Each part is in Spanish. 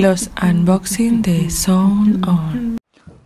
Los unboxing de Sound On.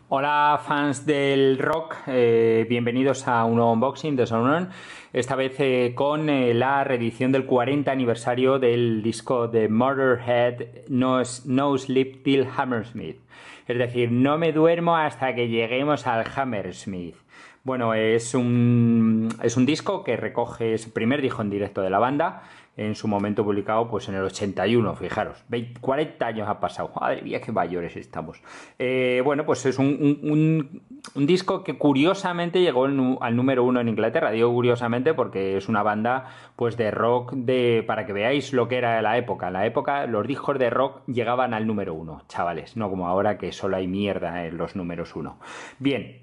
Hola fans del rock, eh, bienvenidos a un nuevo unboxing de Sound On. Esta vez eh, con eh, la reedición del 40 aniversario del disco de Murderhead No, no Sleep Till Hammersmith. Es decir, no me duermo hasta que lleguemos al Hammersmith. Bueno, es un, es un disco que recoge, el primer disco en directo de la banda, en su momento publicado pues en el 81, fijaros, 40 años ha pasado, madre mía, qué mayores estamos. Eh, bueno, pues es un, disco que curiosamente llegó al número uno en Inglaterra, digo curiosamente porque es una banda pues de rock, de para que veáis lo que era la época, en la época los discos de rock llegaban al número uno, chavales, no como ahora que solo hay mierda en los números uno. Bien,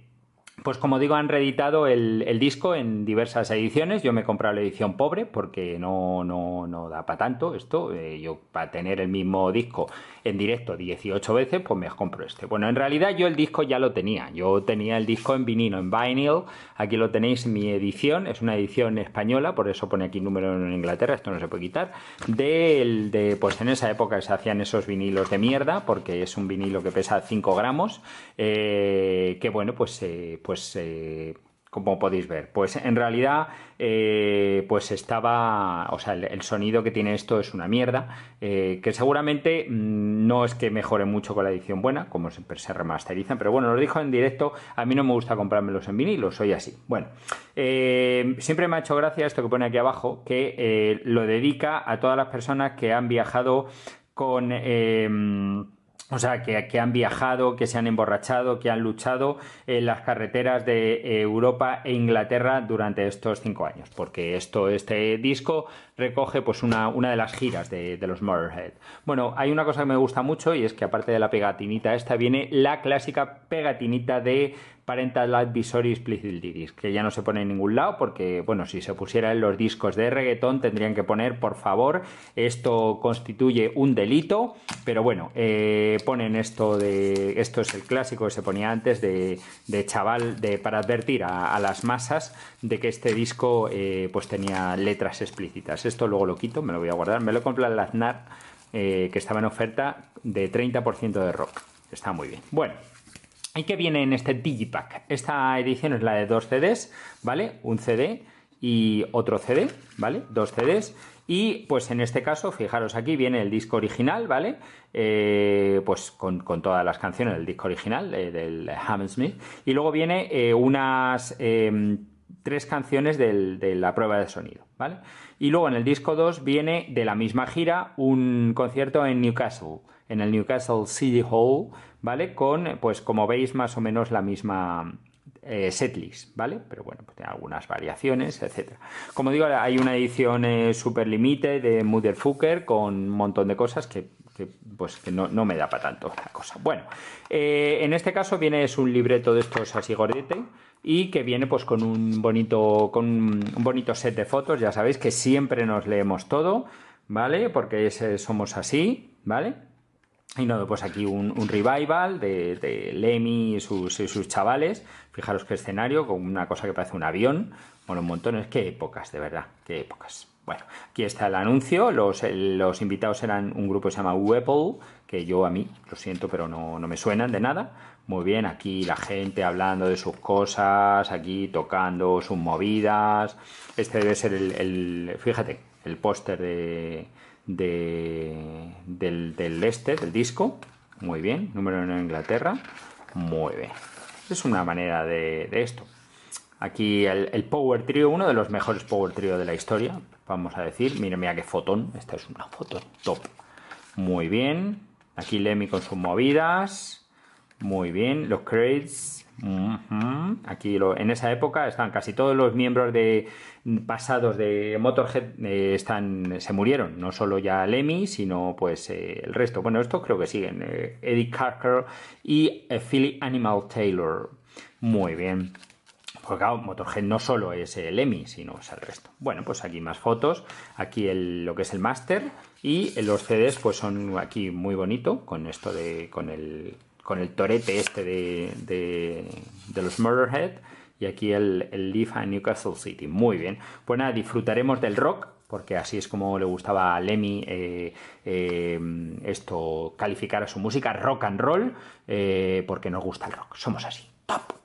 pues como digo, han reeditado el, disco en diversas ediciones. Yo me he comprado la edición pobre porque no, no, no da para tanto esto. Eh, yo para tener el mismo disco en directo 18 veces, pues me compro este. Bueno, en realidad yo el disco ya lo tenía. Yo tenía el disco en vinilo, en vinyl. Aquí lo tenéis en mi edición. Es una edición española, por eso pone aquí número en Inglaterra. Esto no se puede quitar. De, de pues en esa época se hacían esos vinilos de mierda porque es un vinilo que pesa 5 gramos. Eh, que bueno, pues... Eh, pues eh, como podéis ver, pues en realidad eh, pues estaba, o sea, el, sonido que tiene esto es una mierda, eh, que seguramente mm, no es que mejore mucho con la edición buena, como siempre se remasterizan, pero bueno, lo dijo en directo, a mí no me gusta comprármelos en vinilo, soy así. Bueno, siempre me ha hecho gracia esto que pone aquí abajo, que lo dedica a todas las personas que han viajado con o sea, que, han viajado, que se han emborrachado, que han luchado en las carreteras de Europa e Inglaterra durante estos cinco años, porque esto, este disco recoge pues una, una de las giras de, de, los Motorhead. Bueno, hay una cosa que me gusta mucho y es que aparte de la pegatinita esta viene la clásica pegatinita de Parental Advisory Explicit Lyrics, que ya no se pone en ningún lado porque, bueno, si se pusiera en los discos de reggaetón tendrían que poner, por favor, esto constituye un delito, pero bueno, eh, ponen esto de, esto es el clásico que se ponía antes de, de chaval, de, para advertir a, las masas de que este disco eh, pues tenía letras explícitas. Esto luego lo quito, me lo voy a guardar, me lo compré en la Aznar, eh, que estaba en oferta de 30% de rock. Está muy bien. Bueno, ¿Y qué viene en este Digipack? Esta edición es la de dos CDs, ¿vale? Un CD y otro CD, ¿vale? Dos CDs. Y pues en este caso, fijaros aquí, viene el disco original, ¿vale? Eh, pues con, todas las canciones del disco original eh, del Hammersmith. Y luego viene eh, unas em, tres canciones de la prueba de sonido, ¿vale? Y luego en el disco 2 viene de la misma gira un concierto en Newcastle, en el Newcastle City Hall, ¿vale? Con, pues como veis, más o menos la misma eh, setlist, ¿vale? Pero bueno, pues tiene algunas variaciones, etcétera. Como digo, hay una edición eh, super limited de Motherfucker con un montón de cosas que, pues que no, me da para tanto la cosa. Bueno, eh, en este caso viene es un libreto de estos así gordete y que viene pues con un bonito con un bonito set de fotos, ya sabéis que siempre nos leemos todo, ¿vale? Porque somos así, ¿vale? Y no, pues aquí un, revival de, de Lemmy y sus, sus, chavales. Fijaros qué escenario, con una cosa que parece un avión. Bueno, un montón. Es que épocas, de verdad, qué épocas. Bueno, aquí está el anuncio. Los, invitados eran un grupo que se llama Weapon, que yo a mí, lo siento, pero no, no me suenan de nada. Muy bien, aquí la gente hablando de sus cosas, aquí tocando sus movidas. Este debe ser el, fíjate, el póster de de, del, este, del disco. Muy bien, número en Inglaterra. Muy bien. Es una manera de, esto. Aquí el, Power Trio, uno de los mejores Power Trio de la historia, vamos a decir. Mira, mira qué fotón. Esta es una foto top. Muy bien. Aquí Lemmy con sus movidas. Muy bien. Los crates Aquí en esa época están casi todos los miembros de pasados de Motorhead eh, están, se murieron, no solo ya Lemmy, sino pues eh, el resto. Bueno, estos creo que siguen. Eh, Eddie Carter y Philly Animal Taylor. Muy bien. Porque claro, Motorhead no solo es el Lemmy, sino es el resto. Bueno, pues aquí más fotos. Aquí lo que es el máster. Y los CDs pues son aquí muy bonito con esto de con el con el torete este de, de, los Murderhead y aquí el, el Leaf a Newcastle City. Muy bien. Pues nada, disfrutaremos del rock porque así es como le gustaba a Lemmy eh, eh, esto, calificar a su música rock and roll, porque nos gusta el rock, somos así. ¡Top!